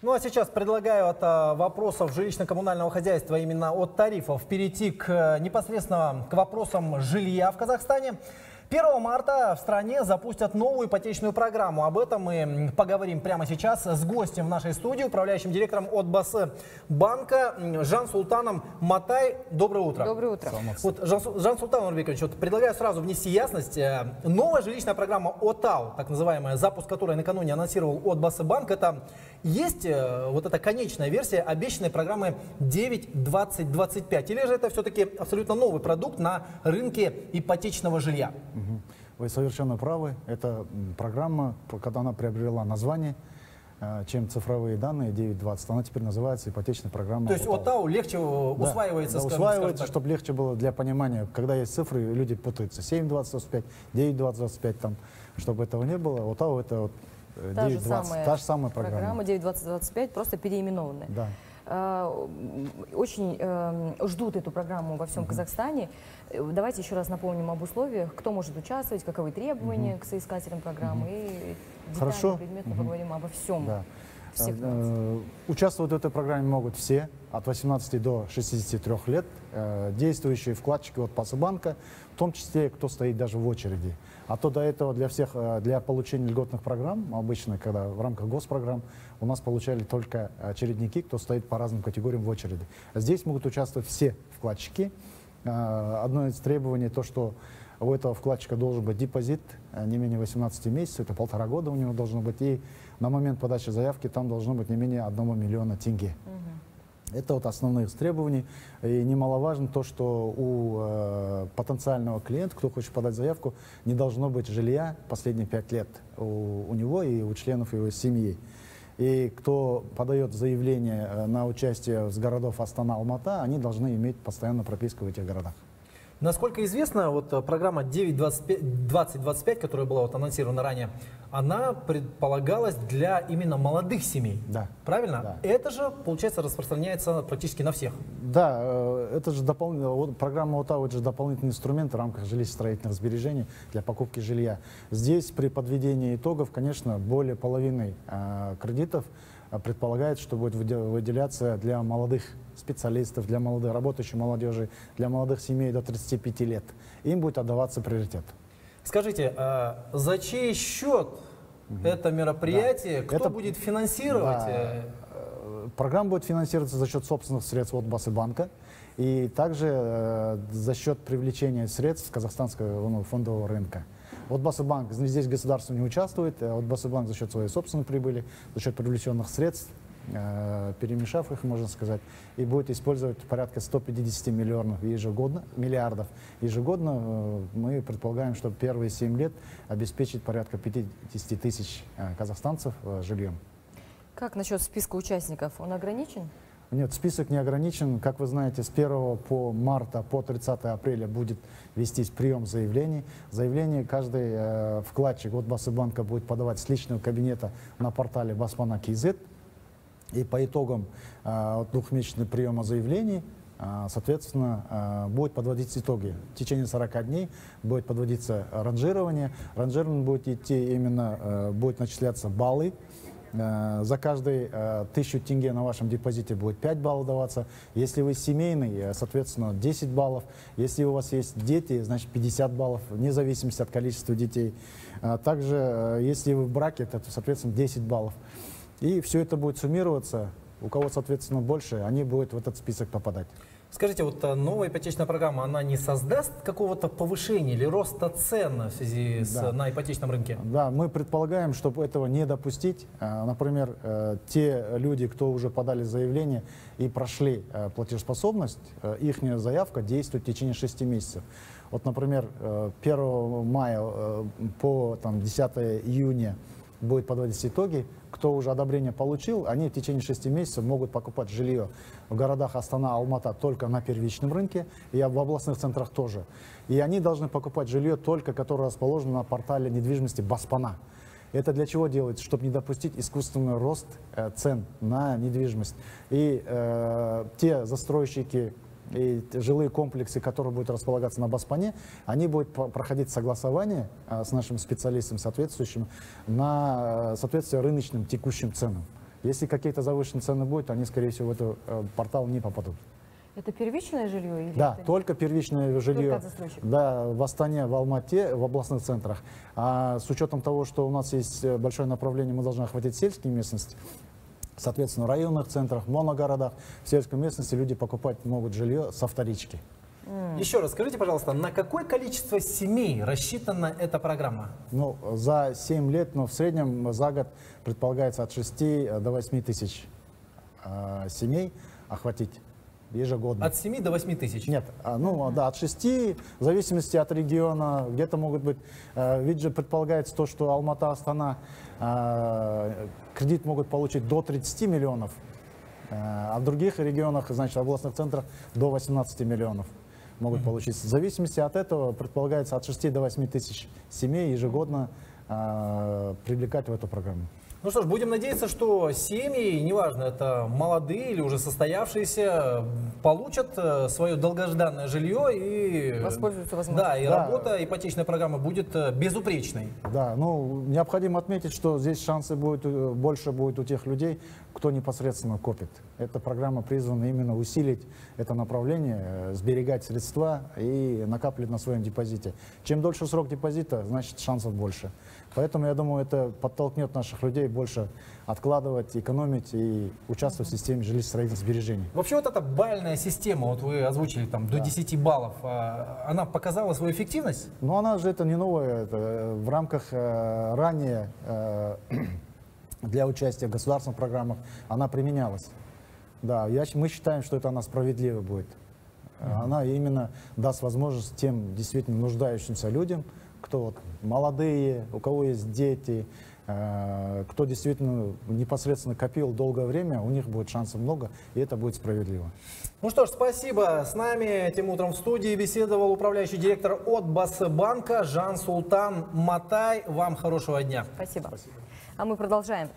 Ну а сейчас предлагаю от а, вопросов жилищно-коммунального хозяйства, именно от тарифов, перейти к э, непосредственно к вопросам жилья в Казахстане. 1 марта в стране запустят новую ипотечную программу. Об этом мы поговорим прямо сейчас с гостем в нашей студии, управляющим директором от БАС банка Жан Султаном Матай. Доброе утро. Доброе утро. Вот, Жан, Жан Нурбекович, вот предлагаю сразу внести ясность. Э, новая жилищная программа ОТАУ, так называемая, запуск которой накануне анонсировал от БАС банк, это есть э, вот эта конечная версия обещанной программы 9-20-25? Или же это все-таки абсолютно новый продукт на рынке ипотечного жилья? Вы совершенно правы. Это программа, когда она приобрела название, э, чем цифровые данные 9.20, она теперь называется ипотечная программа. То есть ОТАУ легче да, усваивается, да, скажем, усваивается, скажем чтобы легче было для понимания. Когда есть цифры, люди путаются. 7.20.25, 9.20.25, там, чтобы этого не было. ОТАУ это вот э, та 9.20, же самая та же самая программа. Программа 9.20.25, просто переименованная. Да. Очень э, ждут эту программу во всем. Казахстане. Э, давайте еще раз напомним об условиях, кто может участвовать, каковы требования к соискателям программы. И Хорошо. предметно поговорим обо всем. Да. Всех э, Участвовать в этой программе могут все от 18 до 63 лет, э, действующие вкладчики от Пасыбанка, в том числе, кто стоит даже в очереди. А то до этого для всех, э, для получения льготных программ, обычно, когда в рамках госпрограмм, у нас получали только очередники, кто стоит по разным категориям в очереди. Здесь могут участвовать все вкладчики. Одно из требований то, что у этого вкладчика должен быть депозит не менее 18 месяцев, это полтора года у него должно быть, и на момент подачи заявки там должно быть не менее 1 миллиона тенге. Угу. Это вот основные требования. И немаловажно то, что у э, потенциального клиента, кто хочет подать заявку, не должно быть жилья последние пять лет у, у него и у членов его семьи. И кто подает заявление э, на участие с городов Астана, Алмата, они должны иметь постоянно прописку в этих городах. Насколько известно, вот э, программа 9-20-25, которая была вот анонсирована ранее, она предполагалась для именно молодых семей. Да. Правильно? Да. Это же, получается, распространяется практически на всех. Да, э, это же дополнительно, программа ОТАУ это же дополнительный инструмент в рамках жилищно-строительных сбережений для покупки жилья. Здесь при подведении итогов, конечно, более половины э, кредитов предполагает, что будет выделяться для молодых специалистов, для молодой работающей молодежи, для молодых семей до 35 лет. Им будет отдаваться приоритет. Скажите, а за чей счет угу. это мероприятие? Да. Кто это, будет финансировать? Да. Э, программа будет финансироваться за счет собственных средств от банка и также э, за счет привлечения средств казахстанского ну, фондового рынка. Вот Басыбанк, здесь государство не участвует, а вот Басыбанк за счет своей собственной прибыли, за счет привлеченных средств Э, перемешав их, можно сказать, и будет использовать порядка 150 миллионов ежегодно, миллиардов ежегодно. Э, мы предполагаем, что первые 7 лет обеспечить порядка 50 тысяч э, казахстанцев жильем. Как насчет списка участников? Он ограничен? Нет, список не ограничен. Как вы знаете, с 1 по марта по 30 апреля будет вестись прием заявлений. Заявление каждый э, вкладчик от Басыбанка будет подавать с личного кабинета на портале Басмана Кизет. И по итогам э, двухмесячного приема заявлений, э, соответственно, э, будет подводиться итоги. В течение 40 дней будет подводиться ранжирование. Ранжирование будет идти именно, э, будет начисляться баллы. Э, за каждый э, тысячу тенге на вашем депозите будет 5 баллов даваться. Если вы семейный, э, соответственно, 10 баллов. Если у вас есть дети, значит 50 баллов, вне зависимости от количества детей. Также, если вы в браке, то, соответственно, 10 баллов. И все это будет суммироваться. У кого, соответственно, больше, они будут в этот список попадать. Скажите, вот э, новая ипотечная программа, она не создаст какого-то повышения или роста цен в связи с, да. на ипотечном рынке? Да, мы предполагаем, чтобы этого не допустить. Э, например, э, те люди, кто уже подали заявление и прошли платежеспособность, их заявка действует в течение 6 месяцев. Вот, например, 1 мая по там, 10 июня будет подводить итоги, кто уже одобрение получил, они в течение 6 месяцев могут покупать жилье в городах Астана, Алмата только на первичном рынке и в областных центрах тоже. И они должны покупать жилье только, которое расположено на портале недвижимости Баспана. Это для чего делается? Чтобы не допустить искусственный рост э, цен на недвижимость. И э, те застройщики, и жилые комплексы, которые будут располагаться на Баспане, они будут проходить согласование а, с нашим специалистом соответствующим на э, соответствие рыночным текущим ценам. Если какие-то завышенные цены будут, они, скорее всего, в этот э, портал не попадут. Это первичное жилье? Или Да, это- только первичное жилье. Да, в Астане, в Алмате, в областных центрах. А с учетом того, что у нас есть э, большое направление, мы должны охватить сельские местности. Соответственно, в районных центрах, моногородах, в сельской местности люди покупать могут жилье со вторички. Еще раз скажите, пожалуйста, на какое количество семей рассчитана эта программа? Ну, за 7 лет, но в среднем за год предполагается от 6 до 8 тысяч э, семей охватить ежегодно. От 7 до 8 тысяч. Нет, а, ну да, от 6, в зависимости от региона, где-то могут быть, э, ведь же предполагается то, что Алмата, Астана э, кредит могут получить до 30 миллионов, э, а в других регионах, значит, в областных центрах до 18 миллионов могут получить. В зависимости от этого предполагается от 6 до 8 тысяч семей ежегодно привлекать в эту программу. Ну что ж, будем надеяться, что семьи, неважно, это молодые или уже состоявшиеся, получат э, свое долгожданное жилье и... Воспользуются возможностью. Да, и Да. работа ипотечной программы будет э, безупречной. Да, ну необходимо отметить, что здесь шансы будет, э, больше будет у тех людей, кто непосредственно копит. Эта программа призвана именно усилить это направление, э, сберегать средства и накапливать на своем депозите. Чем дольше срок депозита, значит шансов больше. Поэтому я думаю, это подтолкнет наших людей больше откладывать, экономить и участвовать в системе жилищно-строительных сбережений. Вообще вот эта бальная система, вот вы озвучили там до 10 баллов, а, она показала свою эффективность? Но она же это не новое, это э, в рамках э, ранее для участия в государственных программах она применялась. Да, я, мы считаем, что это она справедлива будет. Она именно даст возможность тем действительно нуждающимся людям, кто вот молодые, у кого есть дети, э, кто действительно непосредственно копил долгое время, у них будет шансов много, и это будет справедливо. Ну что ж, спасибо. С нами этим утром в студии беседовал управляющий директор от Басбанка Жан Султан Матай. Вам хорошего дня. Спасибо. А мы продолжаем.